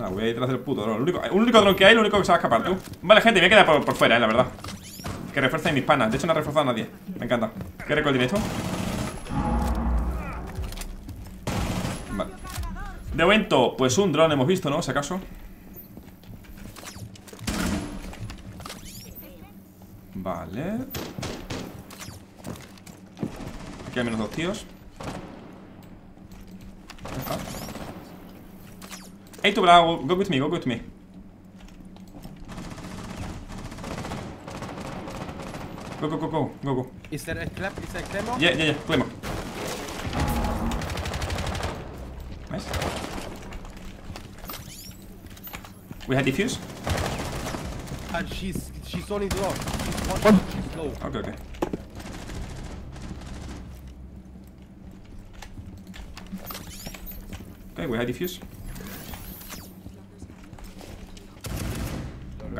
No, voy a ir detrás del puto dron. El único, el único dron que hay, el único que se va a escapar, tú. Vale, gente, me voy a quedar por, fuera, eh, la verdad. Que refuercen mis panas. De hecho, no ha reforzado a nadie. Me encanta. ¿Qué récord tiene esto? Vale. De momento, pues un dron hemos visto, ¿no? Si acaso. Vale. Aquí hay menos dos tíos. Hey, tú, bravo. Go with me, go with me. Go, go, go, go, go, go. Is there a clap? Is there a claymore? Yeah, yeah, yeah, claymore. Nice. We had defuse? And she's she's only low. She's one. She's low. Okay, okay. Okay, we had defuse.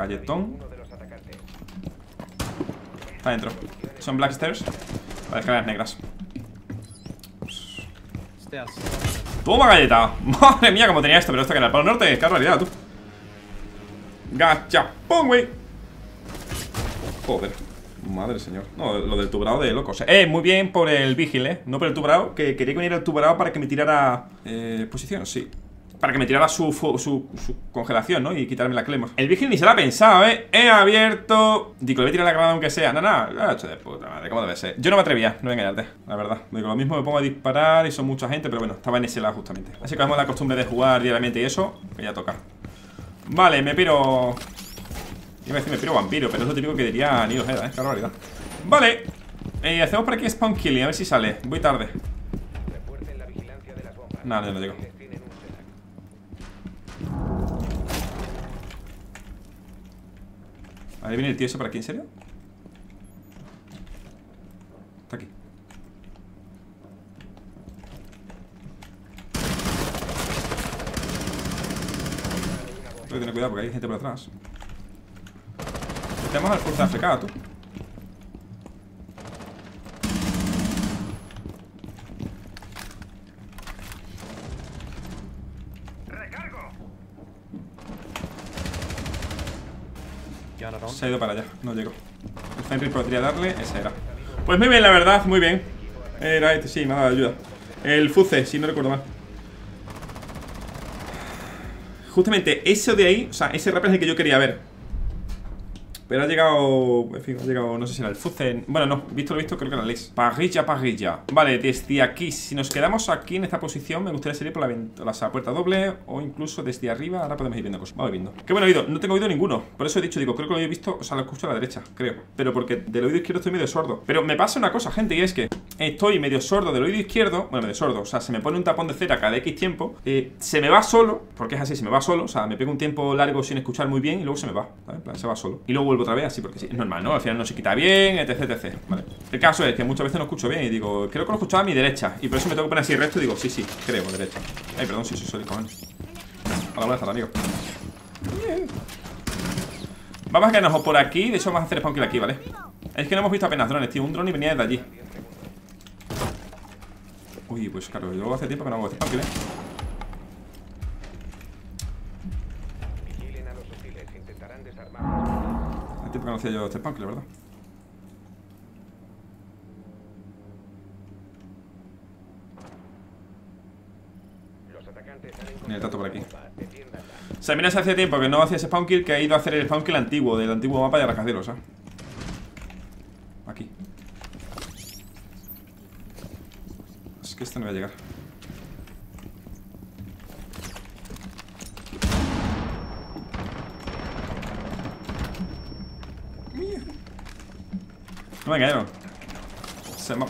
Galletón. Está adentro. Son black stairs. Para escaleras negras. ¡Toma galleta! Madre mía, como tenía esto, pero esto que era el palo norte. Qué realidad, tú. Gachapón, güey. Joder. Madre señor. No, lo del tubrado de locos. Eh, muy bien por el vigil, eh. No por el tubrado, que quería que viniera el tubrado para que me tirara. Eh, posición, sí. Para que me tirara su, su, su, congelación, ¿no? Y quitarme la clema El Vigil ni se la ha pensado, ¿eh? He abierto... Digo, le voy a tirar la granada aunque sea. No, no, hecho de puta madre, ¿cómo debe ser? Yo no me atrevía, no voy a engañarte, la verdad. Digo, lo mismo me pongo a disparar y son mucha gente, pero bueno, estaba en ese lado justamente. Así que vamos la costumbre de jugar diariamente y eso, que ya toca. Vale, me piro... Iba a decir me piro vampiro, pero es lo típico que diría Nido Head, ¿eh? Qué barbaridad. Vale. Eh, hacemos por aquí spawn killing, a ver si sale. Voy tarde. Nada, no, no llego. Ahí viene el tío ese por aquí, ¿en serio? Está aquí. Tengo que tener cuidado porque hay gente por atrás. Tenemos al fuerza AFK, tú Se ha ido para allá, no llegó. El Fenrir podría darle, ese era. Pues muy bien, la verdad, muy bien. Era este, sí, me ha dado ayuda. El Fuce, si no recuerdo mal. Justamente eso de ahí, o sea, ese rap es el que yo quería ver pero ha llegado, en fin, ha llegado, no sé si era el Fuzen Bueno, no, visto lo visto, creo que era Liz Parrilla, parrilla. Vale, desde aquí, si nos quedamos aquí en esta posición Me gustaría salir por la, la puerta doble O incluso desde arriba, ahora podemos ir viendo cosas. Vamos viendo. Qué buen oído, no tengo oído ninguno Por eso he dicho, digo, creo que lo he visto, o sea, lo escucho a la derecha, creo Pero porque del oído izquierdo estoy medio sordo. Pero me pasa una cosa, gente, y es que Estoy medio sordo del oído izquierdo Bueno, medio sordo, o sea, se me pone un tapón de cera cada X tiempo eh, Se me va solo, porque es así, se me va solo O sea, me pego un tiempo largo sin escuchar muy bien Y luego se me va, ¿sabes? Se va solo. Y luego vuelvo otra vez así porque sí, es normal, ¿no? Al final no se quita bien, etc, etc Vale El caso es que muchas veces no escucho bien y digo Creo que lo escuchaba a mi derecha Y por eso me tengo que poner así recto y digo, sí, sí, creo, derecha. Ay, perdón, sí, sí, soy cojones. Hola, buenas tardes, amigo. Vamos a quedarnos por aquí De hecho vamos a hacer spawn kill aquí, ¿vale? Es que no hemos visto apenas drones, tío Un drone y venía desde allí. Uy, pues claro, yo hace tiempo que no hago spawn kill, ¿eh? Tiempo que no hacía yo este punk, la verdad. Mira el tato por aquí. O sea, mira, hace tiempo que no hacía ese spawn kill que ha ido a hacer el spawn kill antiguo, del antiguo mapa de Rascacielos, ¿eh? Aquí. Es que este no va a llegar. No me cayeron. Se me...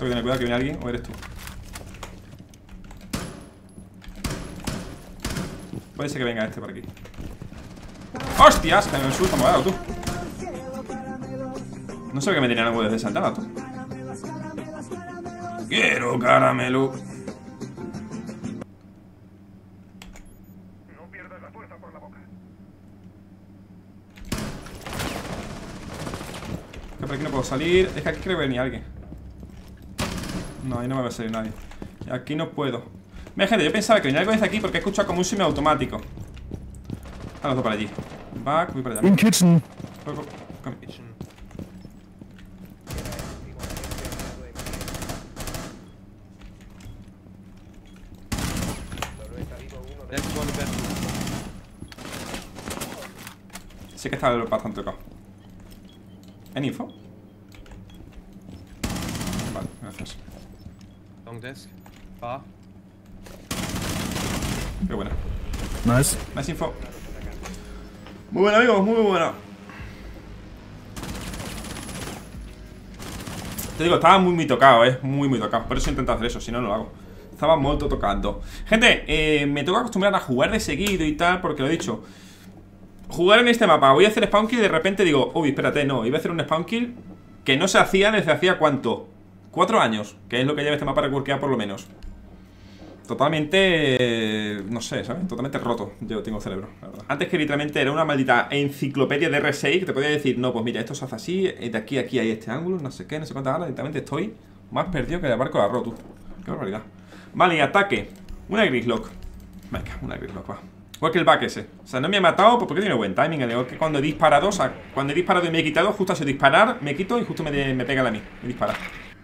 Tengo que tener cuidado que viene alguien o eres tú. Puede ser que venga este por aquí. ¡Hostias! Que me susto, me dado tú. No sé que me tenían algo desde saltada tú. Quiero caramelo. Por aquí no puedo salir. Es que aquí creo que venía alguien. No, ahí no me va a salir nadie. Y aquí no puedo. Mira, gente, yo pensaba que venía algo desde aquí porque he escuchado como un semiautomático. Ahora los para allí. Back, voy para allá. In kitchen. Come. Sí que está bastante tocado. ¿En info? Vale, gracias. Long desk. Bar. Qué buena. Nice. Más info. Muy buena, amigos, muy buena. Te digo, estaba muy, muy tocado, eh. Muy, muy tocado. Por eso he intentado hacer eso, si no, no lo hago. Estaba muy tocando. Gente, eh, me tengo que acostumbrar a jugar de seguido y tal, porque lo he dicho. Jugar en este mapa, voy a hacer spawn kill y de repente digo, uy, espérate, no, iba a hacer un spawn kill que no se hacía desde hacía cuánto. Cuatro años, que es lo que lleva este mapa reworkeado por lo menos. Totalmente, eh, no sé, ¿sabes? Totalmente roto, yo tengo cerebro, la verdad. Antes que literalmente era una maldita enciclopedia de R6 que te podía decir, no, pues mira, esto se hace así, eh, de aquí a aquí hay este ángulo, no sé qué, no sé cuántas horas, literalmente estoy más perdido que el barco de arroz, tú. Qué barbaridad. Vale, y ataque. Una Grislock. Venga, una Grislock, va. Igual que el back ese. O sea, no me ha matado pues porque tiene buen timing. Igual que cuando he disparado, o sea, cuando he disparado y me he quitado, justo hace disparar, me quito y justo me, me pega a mí. Me dispara.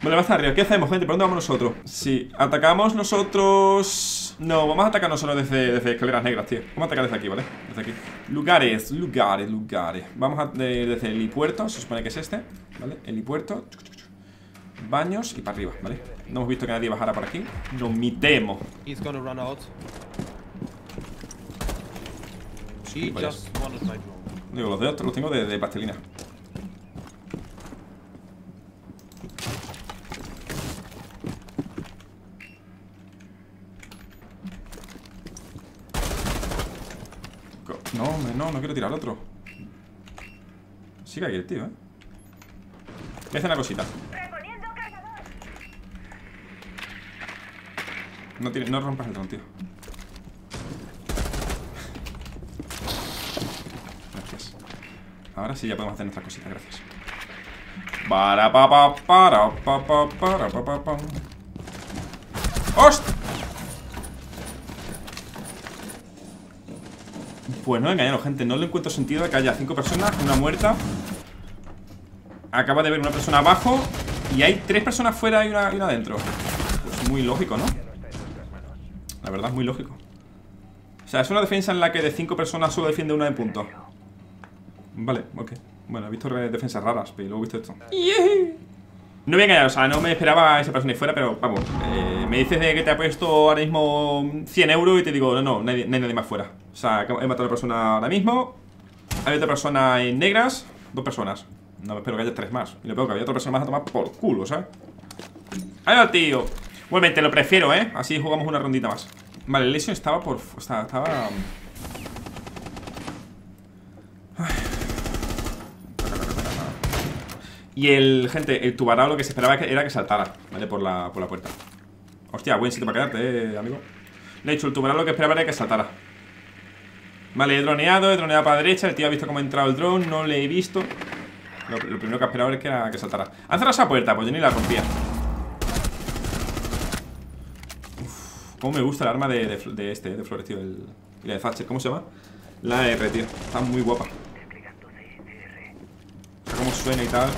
Vale, va a estar arriba. ¿Qué hacemos, gente? ¿Por dónde vamos nosotros? Si atacamos nosotros... No, vamos a atacar nosotros desde, escaleras negras, tío. Vamos a atacar desde aquí, ¿vale? Desde aquí. Lugares, lugares, lugares. Vamos a, de- desde el helipuerto, se supone que es este, ¿vale? Helipuerto. Baños y para arriba, ¿vale? No hemos visto que nadie bajara por aquí. Nos mitemos. He just. Digo, los dedos los tengo de, de pastelina. No, no, no quiero tirar otro. Sigue aquí el tío, ¿eh? Voy a hacer una cosita. No, tire- no rompas el dron, tío. Gracias. Ahora sí ya podemos hacer nuestras cositas, gracias. Para pa pa para pa pa para pa pa. ¡Hostia! Pues no engañaros, gente. No le encuentro sentido a que haya cinco personas, una muerta. Acaba de ver una persona abajo y hay tres personas fuera y una, y una adentro. Pues muy lógico, ¿no? La verdad es muy lógico. O sea, es una defensa en la que de cinco personas solo defiende una de punto. Vale, ok. Bueno, he visto defensas raras, pero luego he visto esto. No voy a engañar, o sea, no me esperaba a esa persona ahí fuera, pero vamos. eh, me dices de que te ha puesto ahora mismo 100 euros y te digo, no, no, no hay nadie más fuera. O sea, he matado a una persona ahora mismo. Hay otra persona en negras, dos personas. No me espero que haya tres más. Y lo peor que había otra persona más a tomar por culo, ¿sabes? Ahí va, tío. Igualmente, lo prefiero, ¿eh? Así jugamos una rondita más. Vale, el Lesion estaba por... Estaba... estaba... Y el, gente, el tubarao lo que se esperaba era que saltara, ¿vale? Por la, por la puerta. Hostia, buen sitio para quedarte, eh, amigo. De hecho, el tubarao lo que esperaba era que saltara. Vale, he droneado, he droneado para la derecha. El tío ha visto cómo ha entrado el drone, no le he visto. Lo, primero que ha esperado es que, era que saltara. Han cerrado esa puerta, pues yo ni la rompía. Uf, cómo me gusta el arma de, de, de este, de Flores, tío. el- la de Thatcher, ¿cómo se llama? La R, tío. Está muy guapa. O sea, cómo suena y tal.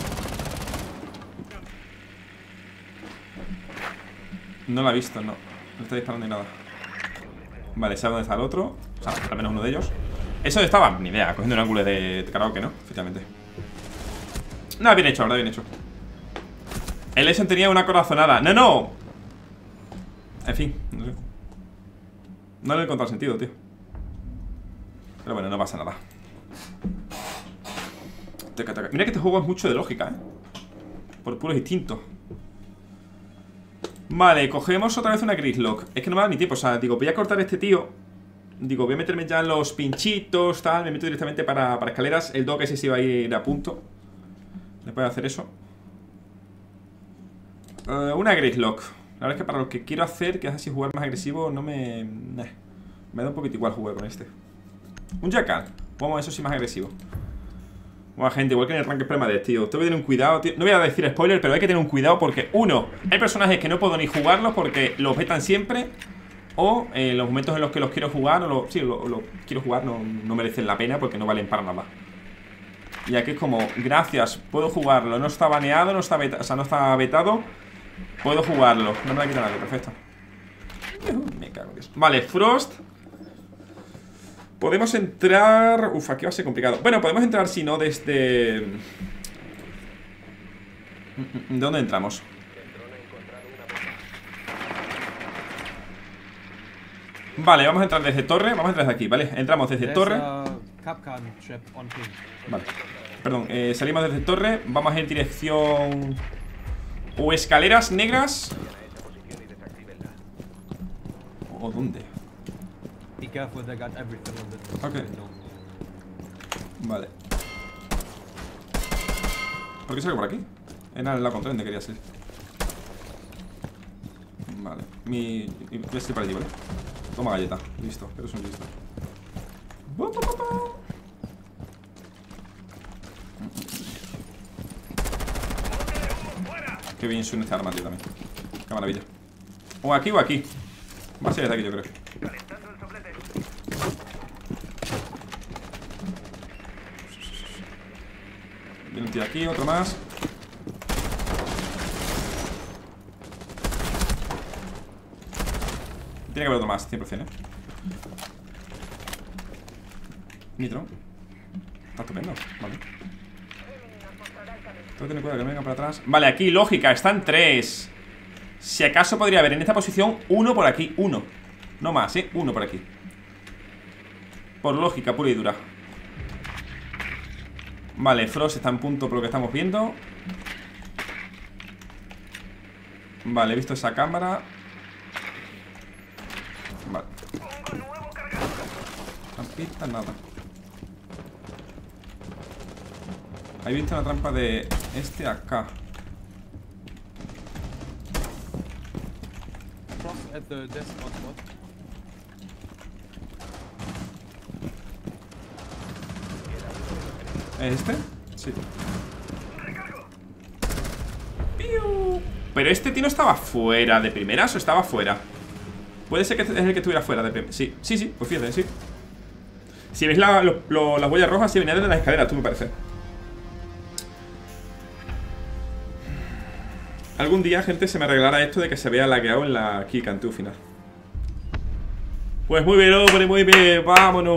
No la ha visto, no. No está disparando ni nada. Vale, sabe dónde está el otro. O sea, al menos uno de ellos. ¿Eso estaba? Ni idea, cogiendo un ángulo de, karaoke, ¿no? Efectivamente. Nada, bien hecho, la bien hecho. El Lesion tenía una corazonada. ¡No, no! En fin, no sé. No le he encontrado sentido, tío. Pero bueno, no pasa nada. Mira que este juego es mucho de lógica, ¿eh? Por puro instinto. Vale, cogemos otra vez una Grislock. Es que no me da ni tiempo, o sea, digo, voy a cortar este tío. Digo, voy a meterme ya en los pinchitos, tal. Me meto directamente para, para escaleras. El dog ese se iba a ir a punto. Le puedo hacer eso. Eh, una Grislock. La verdad es que para lo que quiero hacer, que es así jugar más agresivo, no me. me da un poquito igual jugar con este. Un Jackal. Vamos eso sí más agresivo. Buena gente, igual que en el rank de tío. Tengo que tener un cuidado, tío. No voy a decir spoiler, pero hay que tener un cuidado porque, uno, hay personajes que no puedo ni jugarlos porque los vetan siempre. O en los momentos en los que los quiero jugar, o los, sí, los, quiero jugar, no, merecen la pena porque no valen para nada. Y aquí es como, gracias, puedo jugarlo. No está baneado, no está vetado, o sea, no está vetado. Puedo jugarlo. No me la quita nadie, perfecto. Me cago en eso. Vale, Frost. Podemos entrar... Uf, aquí va a ser complicado Bueno, podemos entrar si no desde... ¿De dónde entramos? Vale, vamos a entrar desde torre Vamos a entrar desde aquí, ¿vale? Entramos desde torre Vale Perdón, eh, salimos desde torre Vamos en dirección... O escaleras negras ¿O dónde? Ok. Vale. ¿Por qué salgo por aquí? Era el lado contrario quería ser. Vale. Mi. Voy a para allí, ¿vale? Toma galleta. Listo. Pero es un listo. Qué bien suena este arma, tío, también. Qué maravilla. O aquí o aquí. Va a ser desde aquí, yo creo. Aquí, otro más. Tiene que haber otro más, 100%, ¿eh? Nitro. Está estupendo, vale. Que tener cuidado para atrás. Vale, aquí, lógica, están tres. Si acaso podría haber en esta posición Uno por aquí, uno. No más, ¿eh? Uno por aquí. Por lógica pura y dura Vale, Frost está en punto por lo que estamos viendo. Vale, he visto esa cámara. Vale. Pista nada. He visto la trampa de este acá. ¿Es este? Sí. Pero este tío estaba fuera de primeras o estaba fuera Puede ser que es el que estuviera fuera de primeras. Sí, sí, sí, pues fíjate, sí. Si veis la, las huellas rojas, sí venía desde las escaleras, tú me parece. Algún día, gente, se me arreglará esto de que se vea lagueado en la kick cantú final. Pues muy bien, hombre, muy bien, vámonos